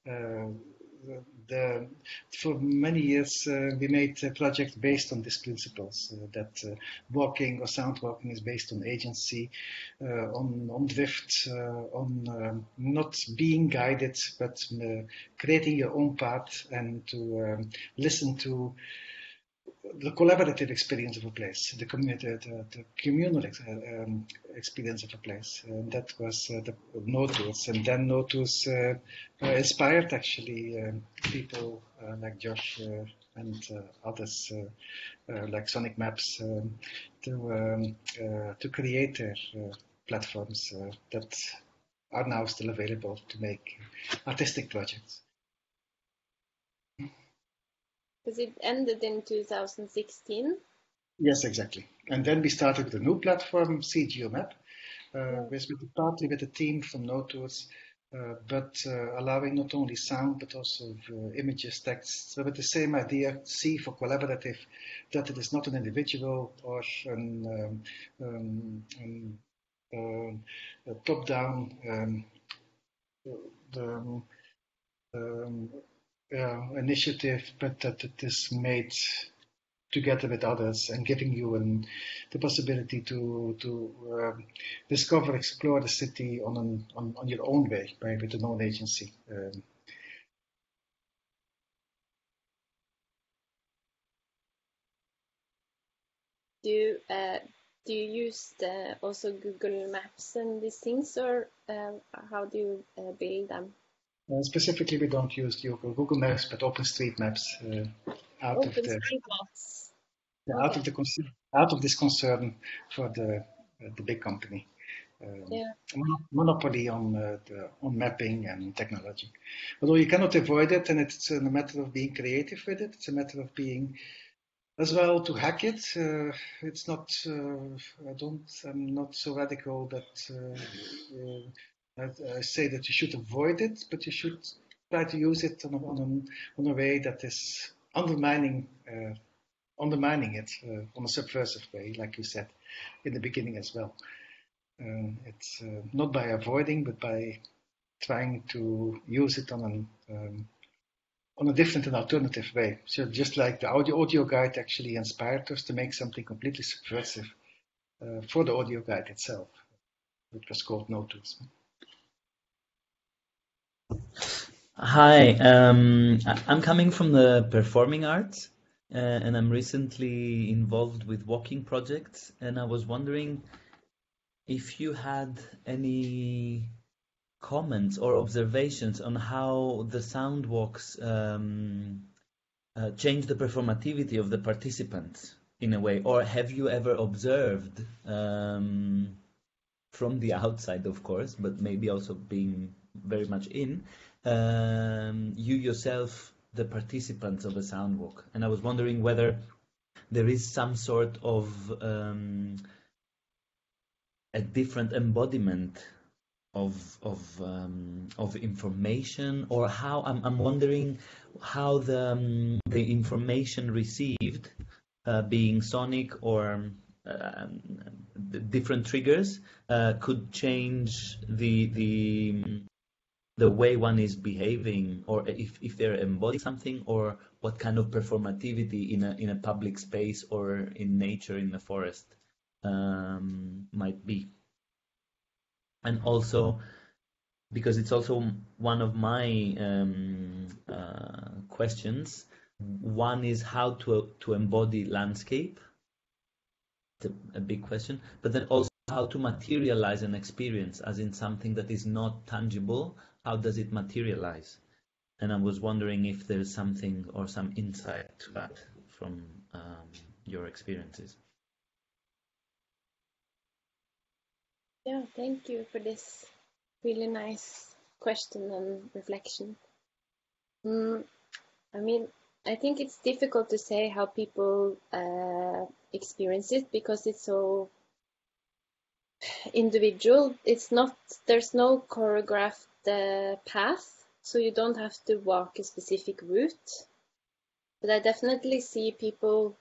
uh, the, for many years uh, we made a project based on these principles uh, that uh, walking or sound walking is based on agency, on, on drift, on um, not being guided but creating your own path and to um, listen to the collaborative experience of a place, the, community, the, the communal ex, um, experience of a place. And that was uh, the NoTours. And then NoTours uh, uh, inspired actually um, people uh, like Josh uh, and uh, others like Sonic Maps um, to, um, to create their platforms that are now still available to make artistic projects. Because it ended in 2016. Yes, exactly. And then we started a new platform, CGeoMap, uh, with, with partly with a team from NoTours, uh, but uh, allowing not only sound but also uh, images, texts, but with the same idea, C for collaborative, that it is not an individual or an, um, um, um, top-down um, the, um, uh, initiative, but that it is made together with others and giving you an, the possibility to to um, discover, explore the city on an, on, on your own way by with an own agency. Um, do you uh, do you use the, also Google Maps and these things, or uh, how do you uh, build them? Uh, specifically, we don't use Google, Google Maps, but OpenStreetMaps uh, out Open of the yeah, okay. out of the out of this concern for the uh, the big company. Um, yeah. monopoly on uh, the, on mapping and technology. Although you cannot avoid it, and it's a matter of being creative with it. It's a matter of being as well to hack it. Uh, it's not. Uh, I don't. I'm not so radical that I, say that you should avoid it, but you should try to use it on a, on a, on a way that is undermining uh, undermining it uh, on a subversive way, like you said in the beginning as well. Um, it's uh, not by avoiding, but by trying to use it on an um, on a different and alternative way. So just like the audio audio guide actually inspired us to make something completely subversive uh, for the audio guide itself, which was called NoTours. Hi, um, I'm coming from the performing arts, uh, and I'm recently involved with walking projects, and I was wondering if you had any comments or observations on how the sound walks um, uh, change the performativity of the participants in a way, or have you ever observed um, from the outside, of course, but maybe also being very much in um, you yourself, the participants of a sound walk, and I was wondering whether there is some sort of um, a different embodiment of of um, of information, or how I'm, I'm wondering how the um, the information received, uh, being sonic or uh, different triggers, uh, could change the the the way one is behaving, or if if they're embodying something, or what kind of performativity in a in a public space or in nature in the forest um, might be and also because it's also one of my um, uh, questions. One is how to to embody landscape. It's a, a, big question, but then also how to materialize an experience, as in something that is not tangible. How does it materialize? And I was wondering if there's something or some insight to that from um, your experiences. Yeah, thank you for this really nice question and reflection. Mm, I mean, I think it's difficult to say how people uh, experience it because it's so individual. It's not, there's no choreographed uh, path, so you don't have to walk a specific route. But I definitely see people,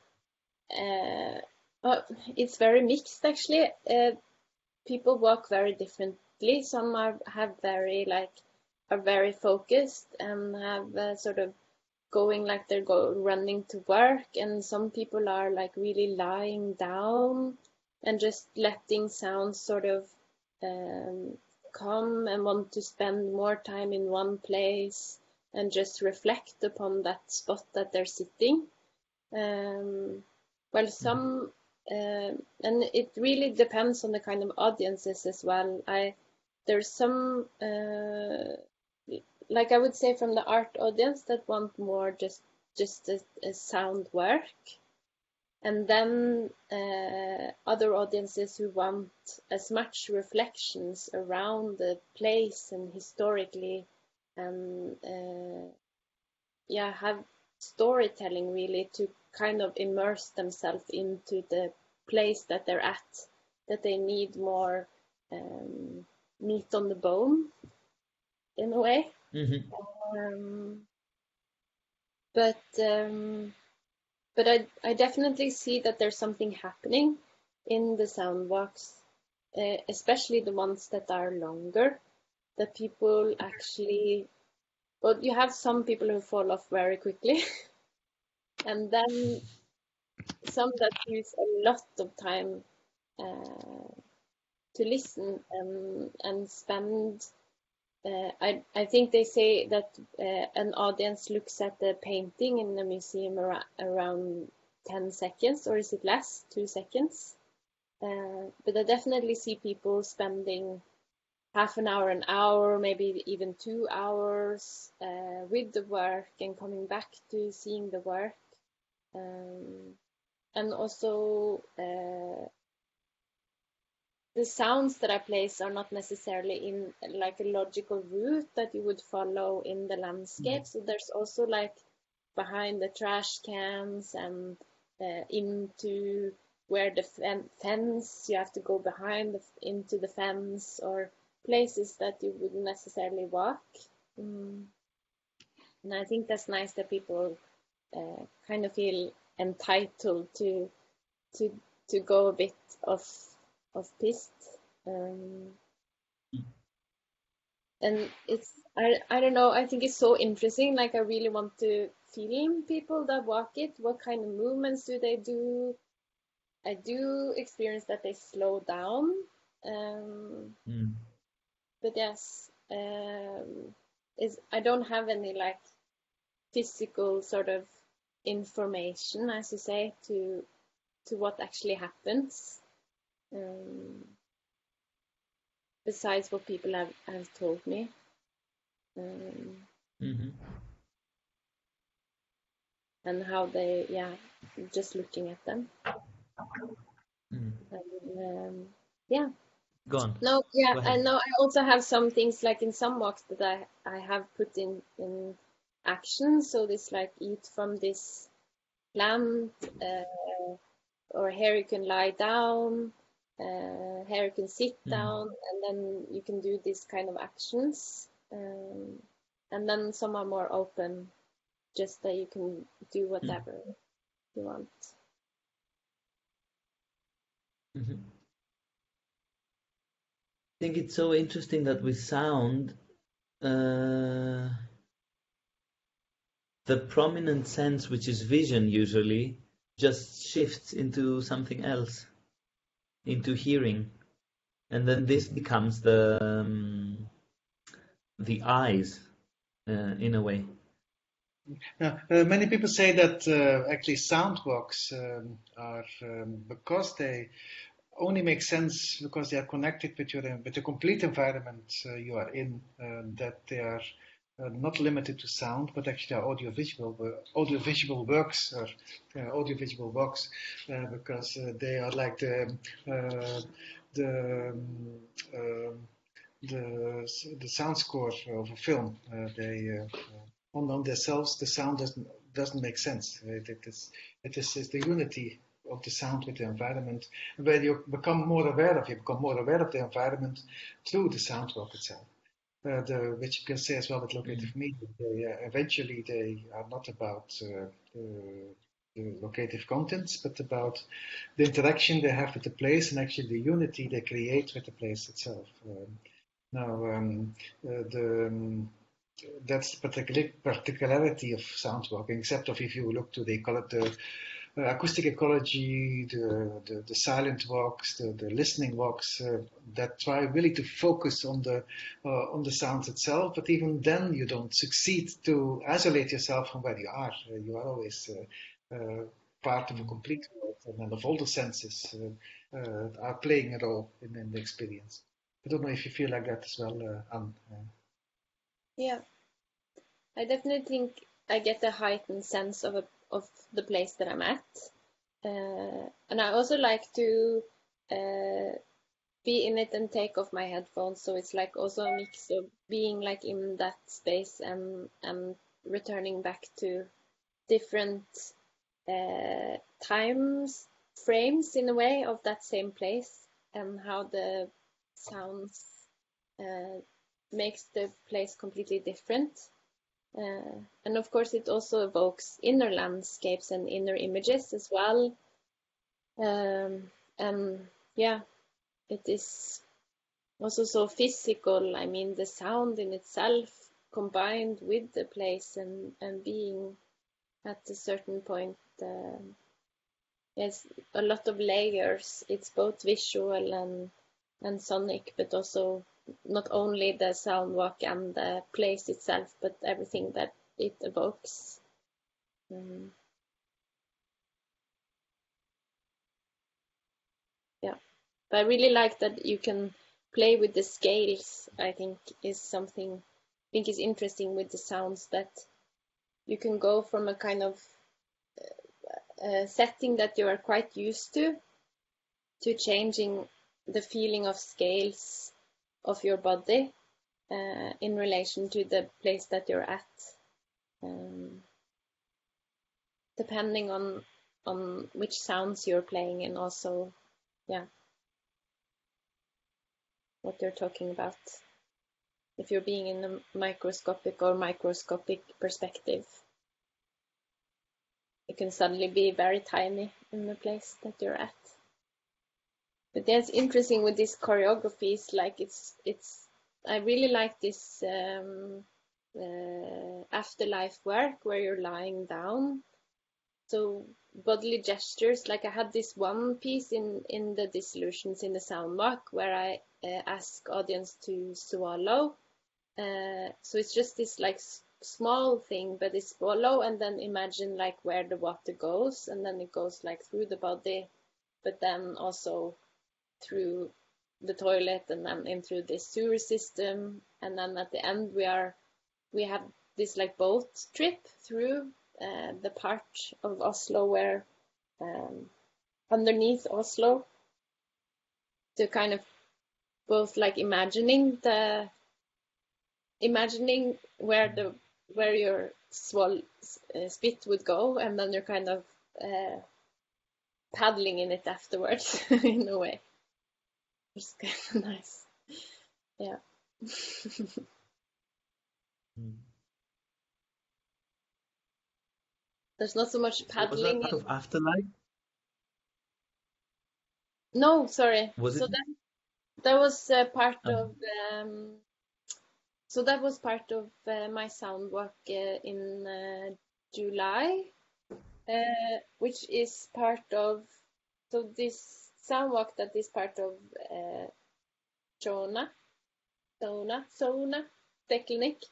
uh, oh, it's very mixed actually. Uh, people walk very differently. Some are have very like are very focused and have uh, sort of going like they're go running to work, and some people are like really lying down and just letting sounds sort of um, come and want to spend more time in one place and just reflect upon that spot that they're sitting. Um, while some uh, and it really depends on the kind of audiences as well. I there's some uh, like I would say from the art audience that want more just just a, a sound work, and then uh, other audiences who want as much reflections around the place and historically, and uh, yeah, have storytelling really to kind of immerse themselves into the place that they're at, that they need more um, meat on the bone in a way. Mm-hmm. Um, but um, but I, I definitely see that there's something happening in the sound walks, uh, especially the ones that are longer, that people actually, well, you have some people who fall off very quickly. and then some that use a lot of time uh, to listen and and spend. Uh, I I think they say that uh, an audience looks at the painting in the museum ar around ten seconds, or is it less? Two seconds. Uh, but I definitely see people spending half an hour, an hour, maybe even two hours with the work and coming back to seeing the work um, and also the sounds that I place are not necessarily in like a logical route that you would follow in the landscape. So there's also like behind the trash cans and uh, into where the fence you have to go behind the, into the fence or places that you wouldn't necessarily walk. Mm. And I think that's nice that people uh, kind of feel entitled to to to go a bit of of piste. Um, and it's I, I don't know i think it's so interesting like i really want to film people that walk it what kind of movements do they do i do experience that they slow down um, mm. but yes um, is i don't have any like physical sort of information, as you say, to, to what actually happens. Um, besides what people have, have told me. Um, hmm and how they, yeah, just looking at them. Mm. And, um, yeah, Go on. no, yeah, Go ahead. I know. I also have some things like in some walks that I I have put in in action. So this like eat from this plant, uh, or here you can lie down, uh, here you can sit Mm. down, and then you can do these kind of actions. Um, and then some are more open, just that you can do whatever you want. Mhm. I think it's so interesting that with sound, uh, the prominent sense, which is vision usually, just shifts into something else, into hearing, and then this becomes the um, the eyes, uh, in a way. Now, uh, many people say that uh, actually sound walks um, are um, because they only make sense because they are connected with your with the complete environment uh, you are in. Uh, that they are not limited to sound, but actually are audiovisual audiovisual works or uh, audiovisual walks uh, because uh, they are like the uh, the um, um, the the sound score of a film. Uh, they uh, on, on themselves, the sound doesn't doesn't make sense. It, it is it is it's the unity of the sound with the environment, where you become more aware of. You become more aware of the environment through the sound walk itself. Uh, the, which you can say as well with locative media. They, uh, eventually, they are not about uh, the, the locative contents, but about the interaction they have with the place and actually the unity they create with the place itself. Um, now, um, uh, the um, that's the particular particularity of sound walking, except of if you look to the, the uh, acoustic ecology, the, the, the, silent walks, the, the listening walks uh, that try really to focus on the uh, on the sounds itself. But even then, you don't succeed to isolate yourself from where you are. Uh, you are always uh, uh, part of a complete world, and then of all the senses are playing a role in, in, the experience. I don't know if you feel like that as well, Anne. Yeah, I definitely think I get a heightened sense of a, of the place that I'm at, uh, and I also like to uh, be in it and take off my headphones. So it's like also a mix of being like in that space and and returning back to different uh, times frames in a way of that same place and how the sounds uh, makes the place completely different. Uh, and of course, it also evokes inner landscapes and inner images as well. Um, and yeah, it is also so physical. I mean, the sound in itself combined with the place and, and being at a certain point. Uh, yes, a lot of layers. It's both visual and and sonic, but also not only the sound walk and the place itself, but everything that it evokes. Mm. Yeah, but I really like that you can play with the scales. I think is something I think is interesting with the sounds that you can go from a kind of uh, setting that you are quite used to to changing the feeling of scales of your body uh, in relation to the place that you're at. Um, depending on on which sounds you're playing and also, yeah, what you're talking about. If you're being in a microscopic or microscopic perspective, you can suddenly be very tiny in the place that you're at. But that's interesting with these choreographies. Like it's it's I really like this um, uh, afterlife work where you're lying down. So bodily gestures. Like I had this one piece in in the dissolutions in the sound walk where I uh, ask audience to swallow. Uh, so it's just this like small thing, but it's swallow and then imagine like where the water goes, and then it goes like through the body, but then also through the toilet and then in through this sewer system. And then at the end we are we have this like boat trip through uh, the part of Oslo where um, underneath Oslo to kind of both like imagining the imagining where the where your swell uh, spit would go. And then you're kind of uh, paddling in it afterwards in a way it's kind of nice yeah Mm. there's not so much paddling. Was that part in- of Afterlife? No, sorry. Was so it- that that was uh, part Oh. of um, so that was part of uh, my sound work uh, in uh, July, uh, which is part of so this sound work that is part of uh, Cona, Cona, Teknik,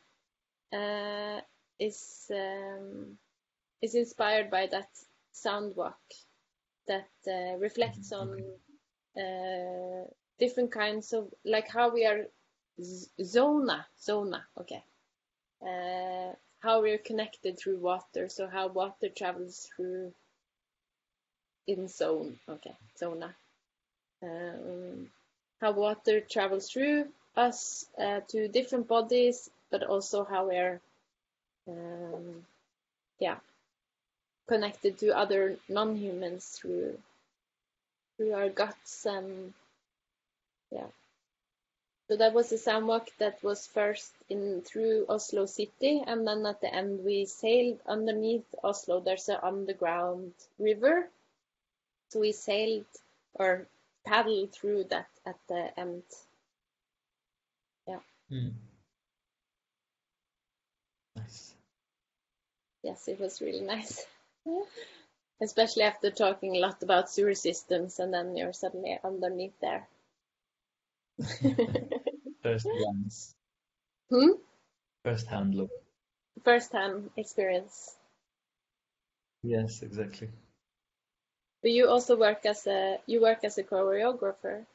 uh, is um, is inspired by that sound walk that uh, reflects on uh, different kinds of like how we are zona zona okay. Uh, how we are connected through water so how water travels through in zone. Okay zona. Um, how water travels through us uh, to different bodies but also how we're um, yeah connected to other non-humans through through our guts and yeah. So that was the sound walk that was first in through Oslo city and then at the end we sailed underneath Oslo. There's an underground river so we sailed or paddled through that at the end Mm. Nice. yes it was really nice especially after talking a lot about sewer systems and then you're suddenly underneath there First glance, hmm? first hand look. first hand experience Yes, exactly. But you also work as a you work as a choreographer.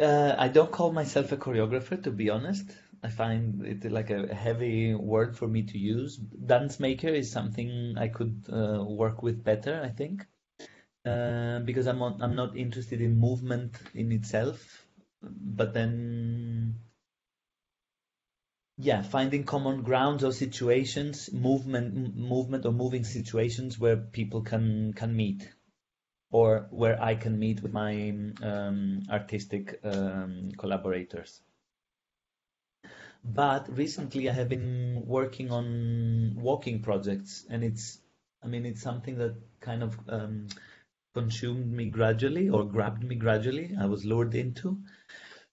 Uh, I don't call myself a choreographer, to be honest. I find it like a heavy word for me to use. Dance maker is something I could uh, work with better, I think, uh, because I'm I'm not interested in movement in itself. But then, yeah, finding common grounds or situations, movement, movement or moving situations where people can can meet or where I can meet with my um, artistic um, collaborators. But recently I have been working on walking projects, and it's, I mean, it's something that kind of um, consumed me gradually or grabbed me gradually. I was lured into.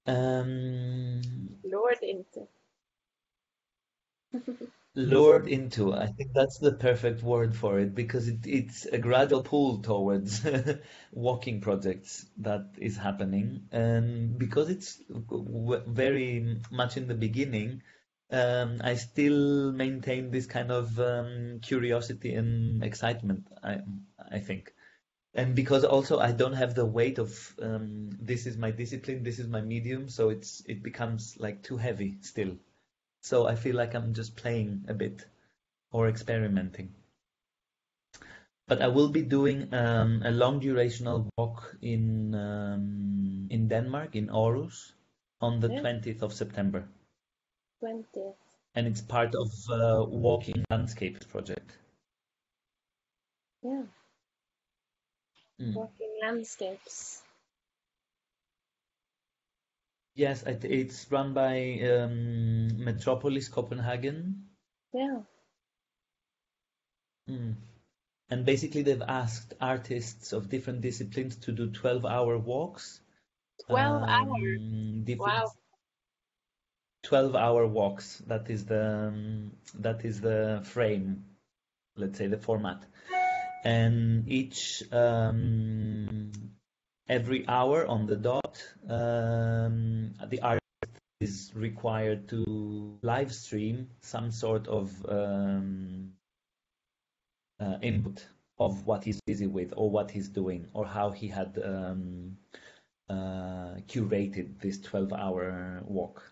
Um, Lured into. Lured into. I think that's the perfect word for it because it, it's a gradual pull towards walking projects that is happening. And because it's very much in the beginning, um, I still maintain this kind of um, curiosity and excitement, I, I think. And because also I don't have the weight of um, this is my discipline, this is my medium, so it's it becomes like too heavy still. So I feel like I'm just playing a bit or experimenting. But I will be doing um, a long durational walk in um, in Denmark in Aarhus on the Yeah. 20th of September, Twentieth. and it's part of uh, Walking Landscapes project. Yeah. Mm. Walking landscapes. Yes, it's run by um, Metropolis Copenhagen. Yeah. Mm. And basically, they've asked artists of different disciplines to do 12-hour walks. Twelve Um, hours. Wow. 12-hour walks. That is the um, that is the frame, let's say the format. And each um, every hour on the dot, um, the artist is required to live stream some sort of um, uh, input. of what he's busy with or what he's doing or how he had um, uh, curated this 12 hour walk.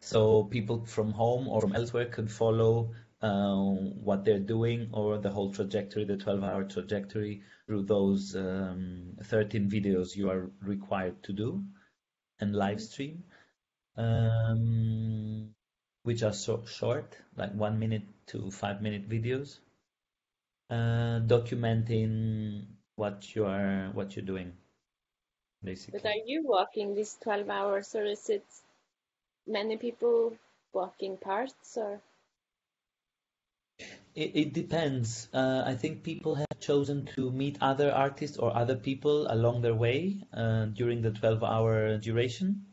So people from home or from elsewhere could follow uh, what they're doing or the whole trajectory, the 12 hour trajectory through those um, 13 videos you are required to do and live stream, um, which are so short, like one minute to five minute videos, uh, documenting what you are what you're doing, basically. But are you walking these 12 hours or is it many people walking parts or? It, it depends. Uh, I think people have chosen to meet other artists or other people along their way uh, during the 12 hour duration.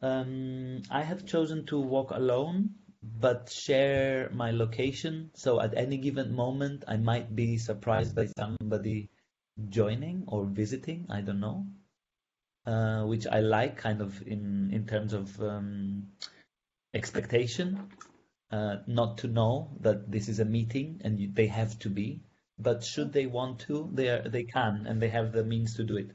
Um, I have chosen to walk alone, but share my location. So at any given moment, I might be surprised by somebody joining or visiting. I don't know, uh, which I like kind of in, in terms of um, expectation uh, not to know that this is a meeting and you, they have to be. But should they want to, they are, they can and they have the means to do it.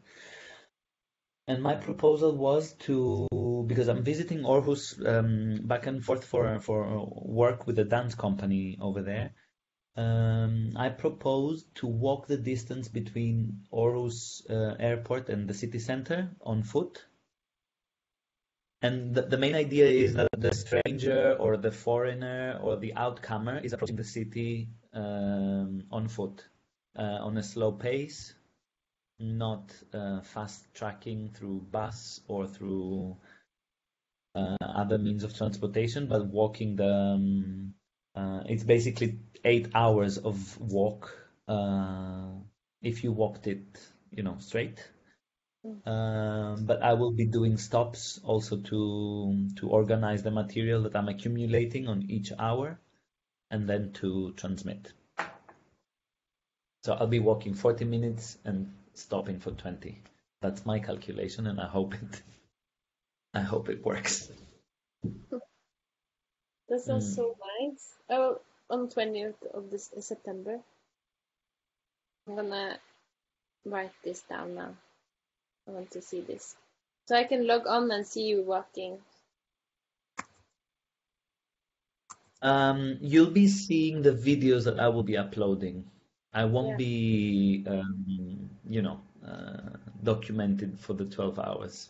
And my proposal was to because I'm visiting Aarhus um, back and forth for for work with a dance company over there. Um, I proposed to walk the distance between Aarhus uh, airport and the city center on foot and the, the, main idea is that the stranger or the foreigner or the outcomer is approaching the city um, on foot, uh, on a slow pace, not uh, fast tracking through bus or through uh, other means of transportation, but walking the. Um, uh, it's basically eight hours of walk uh, if you walked it, you know, straight. Um, but I will be doing stops also to to organize the material that I'm accumulating on each hour, and then to transmit. So I'll be walking 40 minutes and stopping for 20. That's my calculation, and I hope it. I hope it works. That sounds mm. so nice. Oh, on 20th of this September. I'm gonna write this down now. I want to see this. So I can log on and see you walking. Um, you'll be seeing the videos that I will be uploading. I won't yeah. be, um, you know, uh, documented for the 12 hours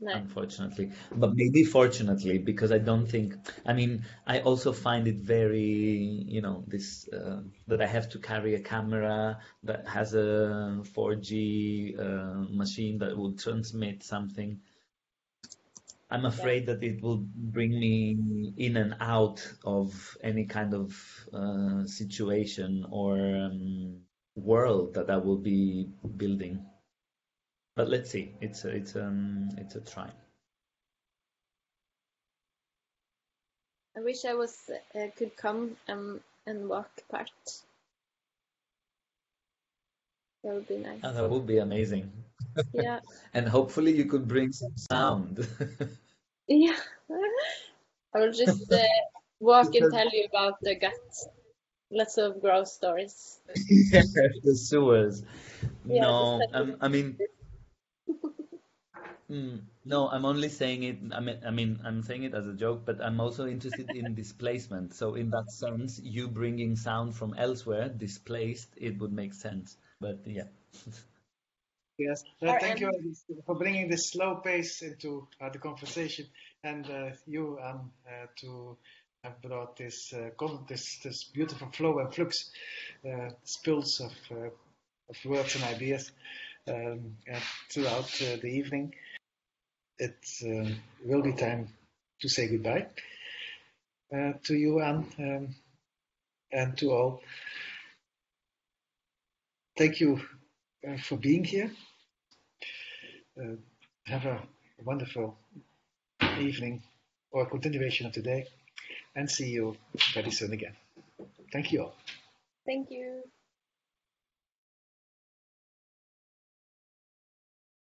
no. unfortunately. But maybe fortunately, because I don't think. I mean, I also find it very, you know, this uh, that I have to carry a camera that has a 4G uh, machine that will transmit something. I'm afraid that it will bring me in and out of any kind of uh, situation or um, world that I will be building but let's see. It's a, it's um it's a try. I wish I was uh, could come and and walk part. That would be nice. Oh, that would be amazing. Yeah. and hopefully you could bring some sound. yeah. I will just uh, walk and tell you about the gut. Lots of gross stories. yeah, the sewers. Yeah, no, um, I mean, Mm, no, I'm only saying it. I mean, I mean, I'm saying it as a joke, but I'm also interested in displacement. So, in that sense, you bringing sound from elsewhere, displaced, it would make sense. But yeah. Yes, uh, thank you for bringing this slow pace into uh, the conversation, and uh, you um, uh, to have brought this uh, this this beautiful flow and flux, uh, spills of of words and ideas um, throughout the evening it uh, will be time to say goodbye uh, to you, Anne, um, and to all. Thank you uh, for being here. Uh, have a wonderful evening or continuation of today, and see you very soon again. Thank you all. Thank you.